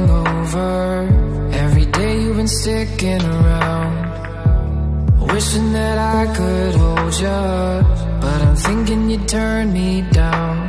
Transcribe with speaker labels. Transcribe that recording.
Speaker 1: hangover over. Every day you've been sticking around. Wishing that I could hold you But I'm thinking you'd turn me down.